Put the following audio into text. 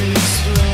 faces